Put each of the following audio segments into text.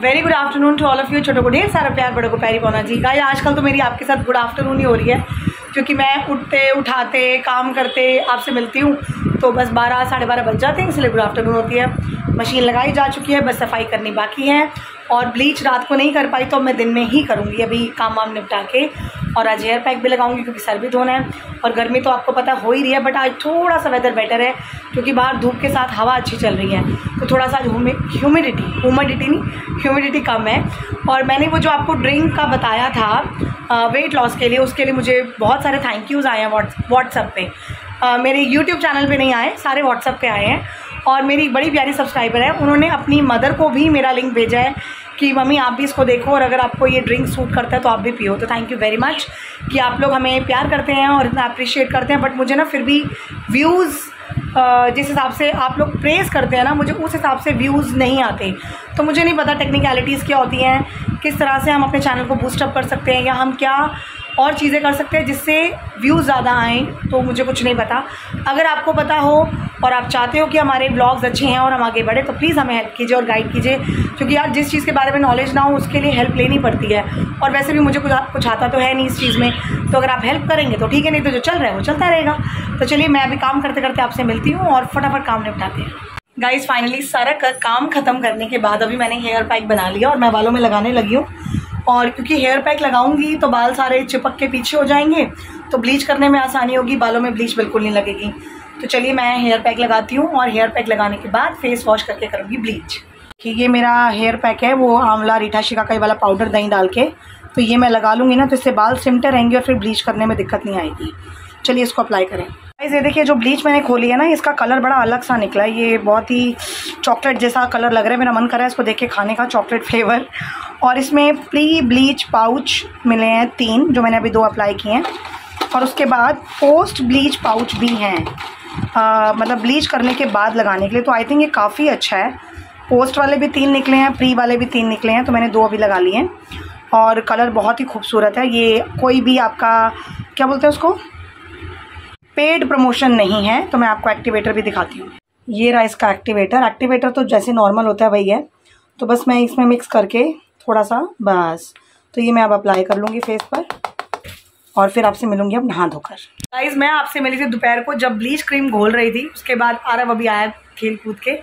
Very good afternoon to all of you छोटो को ढेर सारा प्यार बड़ों को प्यारी पौना जी गाइस आजकल तो मेरी आपके साथ गुड आफ्टरनून ही हो रही है, क्योंकि मैं उठते, उठाते, काम करते आपसे मिलती हूँ तो बस बारह, साढ़े बारह बज जाते हैं, इसलिए गुड आफ्टरनून होती है। मशीन लगाई जा चुकी है, बस सफ़ाई करनी बाकी है, और ब्लीच रात को नहीं कर पाई तो मैं दिन में ही करूँगी अभी काम वाम निपटा के, और आज हेयर पैक भी लगाऊँगी, क्योंकि सर भी धोना है, और गर्मी तो आपको पता हो ही रही है बट आज थोड़ा सा वेदर बेटर है, क्योंकि बाहर धूप के साथ हवा अच्छी चल रही है तो थोड़ा सा ह्यूमिडिटी ह्यूमिडिटी नहीं ह्यूमिडिटी कम है। और मैंने वो जो आपको ड्रिंक का बताया था वेट लॉस के लिए उसके लिए मुझे बहुत सारे थैंक यूज़ आए हैं व्हाट्सअप पे। आ, मेरे यूट्यूब चैनल पे नहीं आए सारे व्हाट्सअप पे आए हैं। और मेरी बड़ी प्यारी सब्सक्राइबर है उन्होंने अपनी मदर को भी मेरा लिंक भेजा है कि मम्मी आप भी इसको देखो और अगर आपको ये ड्रिंक सूट करता है तो आप भी पियो। तो थैंक यू वेरी मच कि आप लोग हमें प्यार करते हैं और इतना अप्रिशिएट करते हैं। बट मुझे ना फिर भी व्यूज़ जिस हिसाब से आप लोग प्रेस करते हैं ना मुझे उस हिसाब से व्यूज़ नहीं आते। तो मुझे नहीं पता टेक्निकलिटीज़ क्या होती हैं, किस तरह से हम अपने चैनल को बूस्टअप कर सकते हैं या हम क्या और चीज़ें कर सकते हैं जिससे व्यूज़ ज़्यादा आएँ तो मुझे कुछ नहीं पता। अगर आपको पता हो और आप चाहते हो कि हमारे ब्लॉग्स अच्छे हैं और हम आगे बढ़े तो प्लीज़ हमें हेल्प कीजिए और गाइड कीजिए, क्योंकि यार जिस चीज़ के बारे में नॉलेज ना हो, उसके लिए हेल्प लेनी पड़ती है। और वैसे भी मुझे कुछ कुछ आता तो है नहीं इस चीज़ में। तो अगर आप हेल्प करेंगे तो ठीक है, नहीं तो जो चल रहा है वो चलता रहेगा। तो चलिए मैं अभी काम करते करते आपसे मिलती हूँ और फटाफट काम निपटाते हैं। गाइज़ फाइनली सारा काम ख़त्म करने के बाद अभी मैंने हेयर पैक बना लिया और मैं बालों में लगाने लगी हूँ। और क्योंकि हेयर पैक लगाऊँगी तो बाल सारे चिपक के पीछे हो जाएँगे तो ब्लीच करने में आसानी होगी, बालों में ब्लीच बिल्कुल नहीं लगेगी। तो चलिए मैं हेयर पैक लगाती हूँ और हेयर पैक लगाने के बाद फेस वॉश करके करूँगी ब्लीच कि ये मेरा हेयर पैक है, वो आंवला रीठा शिकाकाई वाला पाउडर दही डाल के तो ये मैं लगा लूँगी ना तो इससे बाल सिमटे रहेंगे और फिर ब्लीच करने में दिक्कत नहीं आएगी। चलिए इसको अप्लाई करें। ये देखिए, जो ब्लीच मैंने खोली है ना, इसका कलर बड़ा अलग सा निकला है। ये बहुत ही चॉकलेट जैसा कलर लग रहा है। मेरा मन कर रहा है इसको देख के खाने का चॉकलेट फ्लेवर और इसमें प्री ब्लीच पाउच मिले हैं तीन, जो मैंने अभी दो अप्लाई किए हैं। और उसके बाद पोस्ट ब्लीच पाउच भी हैं। मतलब ब्लीच करने के बाद लगाने के लिए। तो आई थिंक ये काफ़ी अच्छा है। पोस्ट वाले भी तीन निकले हैं प्री वाले भी तीन निकले हैं तो मैंने दो अभी लगा लिए हैं। और कलर बहुत ही खूबसूरत है। ये कोई भी आपका, क्या बोलते हैं उसको? पेड प्रमोशन नहीं है तो मैं आपको एक्टिवेटर भी दिखाती हूँ। ये रहा इसका एक्टिवेटर। एक्टिवेटर तो जैसे नॉर्मल होता है, वही है। तो बस मैं इसमें मिक्स करके थोड़ा सा बस। तो ये मैं अब अप्लाई कर लूँगी फेस पर और फिर आपसे मिलूँगी अब नहा धोकर। गाइज़ मैं आपसे मिली थी दोपहर को जब ब्लीच क्रीम घोल रही थी। उसके बाद आरब अभी आया खेल कूद के।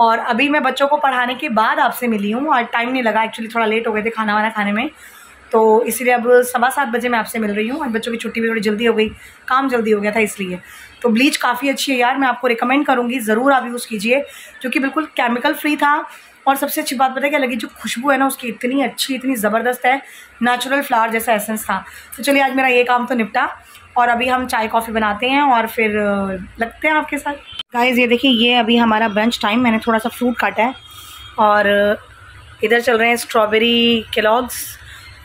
और अभी मैं बच्चों को पढ़ाने के बाद आपसे मिली हूँ। और टाइम नहीं लगा एक्चुअली थोड़ा लेट हो गए थे खाना वाना खाने में। तो इसलिए अब सवा सात बजे मैं आपसे मिल रही हूँ और बच्चों की छुट्टी भी थोड़ी जल्दी हो गई, काम जल्दी हो गया था इसलिए। तो ब्लीच काफ़ी अच्छी है यार, मैं आपको रिकमेंड करूँगी, ज़रूर आप यूज़ कीजिए क्योंकि बिल्कुल केमिकल फ्री था। और सबसे अच्छी बात पता क्या लगी? जो खुशबू है ना, उसकी इतनी अच्छी, इतनी ज़बरदस्त है नेचुरल फ्लावर जैसा एसेंस था। तो चलिए आज मेरा ये काम तो निपटा और अभी हम चाय कॉफ़ी बनाते हैं और फिर लगते हैं आपके साथ। गाइज़ ये देखिए, ये अभी हमारा ब्रंच टाइम मैंने थोड़ा सा फ्रूट काटा है और, इधर चल रहे हैं स्ट्रॉबेरी केलॉग्स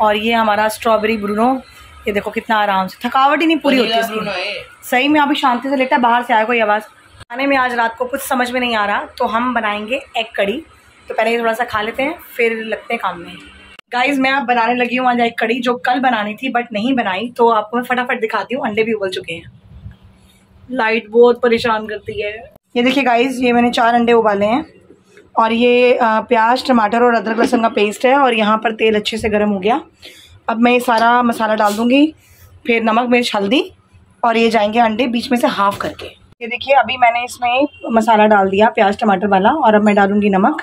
और ये हमारा स्ट्रॉबेरी ब्रूनो ये देखो कितना आराम से थकावट ही नहीं पूरी होती है। सही में अभी शांति से लेटा बाहर से आया कोई आवाज़। खाने में आज रात को कुछ समझ में नहीं आ रहा तो हम बनाएँगे एग कड़ी। तो पहले ये थोड़ा सा खा लेते हैं फिर लगते हैं काम में। गाइज़ मैं आप बनाने लगी हूँ आज एक कड़ी जो कल बनानी थी बट नहीं बनाई तो आपको मैं फटाफट दिखाती हूँ अंडे भी उबल चुके हैं। लाइट बहुत परेशान करती है। ये देखिए गाइज़ ये मैंने चार अंडे उबाले हैं। और ये प्याज, टमाटर और अदरक लहसुन का पेस्ट है और यहाँ पर तेल अच्छे से गर्म हो गया। अब मैं ये सारा मसाला डाल दूँगी, फिर नमक, मिर्च, हल्दी और ये जाएँगे अंडे बीच में से हाफ़ करके। ये देखिए, अभी मैंने इसमें मसाला डाल दिया, प्याज, टमाटर वाला और अब मैं डालूँगी नमक।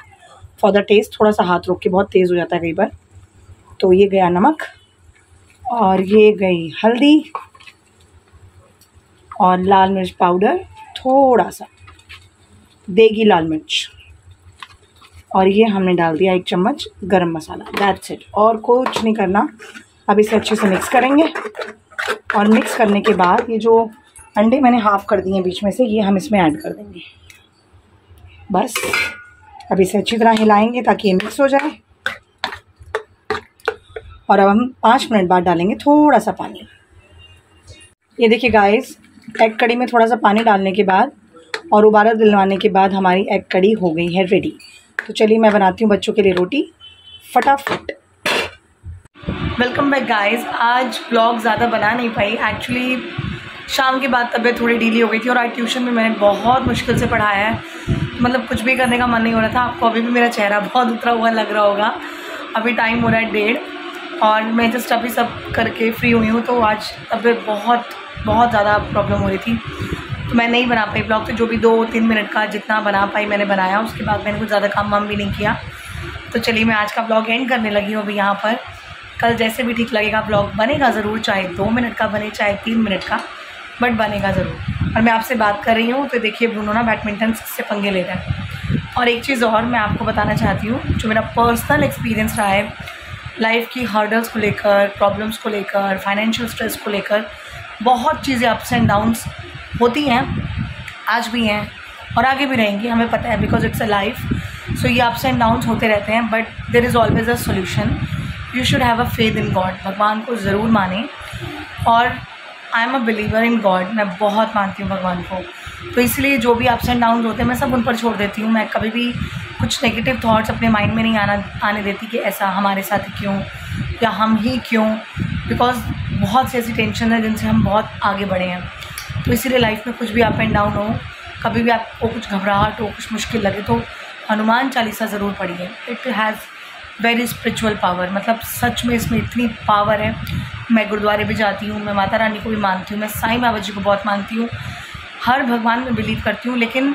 फॉर द टेस्ट थोड़ा सा हाथ रोक के, बहुत तेज़ हो जाता है कई बार। तो ये गया नमक और ये गई हल्दी और लाल मिर्च पाउडर थोड़ा सा देगी लाल मिर्च। और ये हमने डाल दिया एक चम्मच गरम मसाला। दैट्स इट और कुछ नहीं करना। अब इसे अच्छे से मिक्स करेंगे। और मिक्स करने के बाद ये जो अंडे मैंने हाफ़ कर दिए बीच में से, ये हम इसमें ऐड कर देंगे। बस। अब इसे अच्छी तरह हिलाएँगे ताकि ये मिक्स हो जाए। और अब हम पाँच मिनट बाद डालेंगे थोड़ा सा पानी। ये देखिए गाइस एग कड़ी में थोड़ा सा पानी डालने के बाद और उबारा दिलवाने के बाद हमारी एग कड़ी हो गई है रेडी तो चलिए मैं बनाती हूँ बच्चों के लिए रोटी। फटाफट। वेलकम बैक गाइस आज ब्लॉग ज़्यादा बना नहीं पाई। एक्चुअली शाम के बाद तबीयत थोड़ी ढीली हो गई थी और आज ट्यूशन में मैंने बहुत मुश्किल से पढ़ाया है। मतलब कुछ भी करने का मन नहीं हो रहा था। आपको अभी भी मेरा चेहरा बहुत उतरा हुआ लग रहा होगा। अभी टाइम हो रहा है डेढ़ और मैं जस्ट अभी सब करके फ्री हुई हूँ तो आज तबीयत बहुत बहुत ज़्यादा प्रॉब्लम हो रही थी। तो मैं नहीं बना पाई ब्लॉग तो जो भी दो तीन मिनट का जितना बना पाई मैंने बनाया, उसके बाद मैंने कुछ ज़्यादा काम वाम भी नहीं किया। तो चलिए मैं आज का ब्लॉग एंड करने लगी हूँ अभी यहाँ पर। कल जैसे भी ठीक लगेगा ब्लॉग बनेगा ज़रूर, चाहे दो मिनट का बने, चाहे तीन मिनट का बट बनेगा ज़रूर। और मैं आपसे बात कर रही हूँ तो देखिए ब्रूनो ना बैडमिंटन से पंगे ले रहा है। और एक चीज़ और मैं आपको बताना चाहती हूँ, जो मेरा पर्सनल एक्सपीरियंस रहा है लाइफ की हर्डल्स को लेकर प्रॉब्लम्स को लेकर फाइनेंशियल स्ट्रेस को लेकर, बहुत चीज़ें अप्स एंड डाउन्स होती हैं, आज भी हैं और आगे भी रहेंगी, हमें पता है because it's a life so ये अप्स एंड डाउन्स होते रहते हैं but there is always a solution you should have a faith in God भगवान को ज़रूर माने। और I am a believer in God मैं बहुत मानती हूँ भगवान को। तो इसलिए जो भी अप्स एंड डाउन होते हैं, मैं सब उन पर छोड़ देती हूँ। मैं कभी भी कुछ नेगेटिव थॉट्स अपने माइंड में नहीं आना, आने देती कि ऐसा हमारे साथ क्यों, या हम ही क्यों? बिकॉज़ बहुत सी ऐसी टेंशन है जिनसे हम बहुत आगे बढ़े हैं। तो इसीलिए लाइफ में कुछ भी अप एंड डाउन हो, कभी भी आपको कुछ घबराहट हो, कुछ मुश्किल लगे तो हनुमान चालीसा ज़रूर पढ़िए। It has very spiritual power मतलब सच में इसमें इतनी पावर है। मैं गुरुद्वारे भी जाती हूँ, मैं माता रानी को भी मानती हूँ, मैं साईं बाबा जी को बहुत मानती हूँ। हर भगवान में बिलीव करती हूँ, लेकिन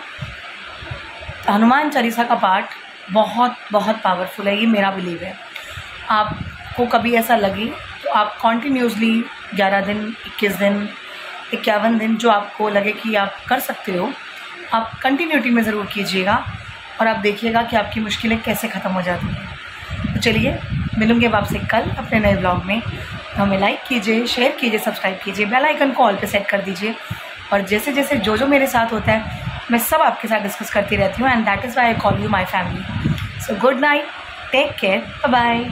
हनुमान चालीसा का पाठ बहुत बहुत पावरफुल है, ये मेरा बिलीव है। आपको कभी ऐसा लगे तो आप कॉन्टीन्यूसली ग्यारह दिन, इक्कीस दिन इक्यावन दिन जो आपको लगे कि आप कर सकते हो, आप कंटिन्यूटी में ज़रूर कीजिएगा और आप देखिएगा कि आपकी मुश्किलें कैसे ख़त्म हो जाती हैं। तो चलिए, मिलूँगी अब आपसे कल अपने नए ब्लॉग में। तो हमें लाइक कीजिए शेयर कीजिए सब्सक्राइब कीजिए बेल आइकन को ऑल पे सेट कर दीजिए। और जैसे जैसे जो जो मेरे साथ होता है, मैं सब आपके साथ डिस्कस करती रहती हूँ and that is why I call you my family so good night take care bye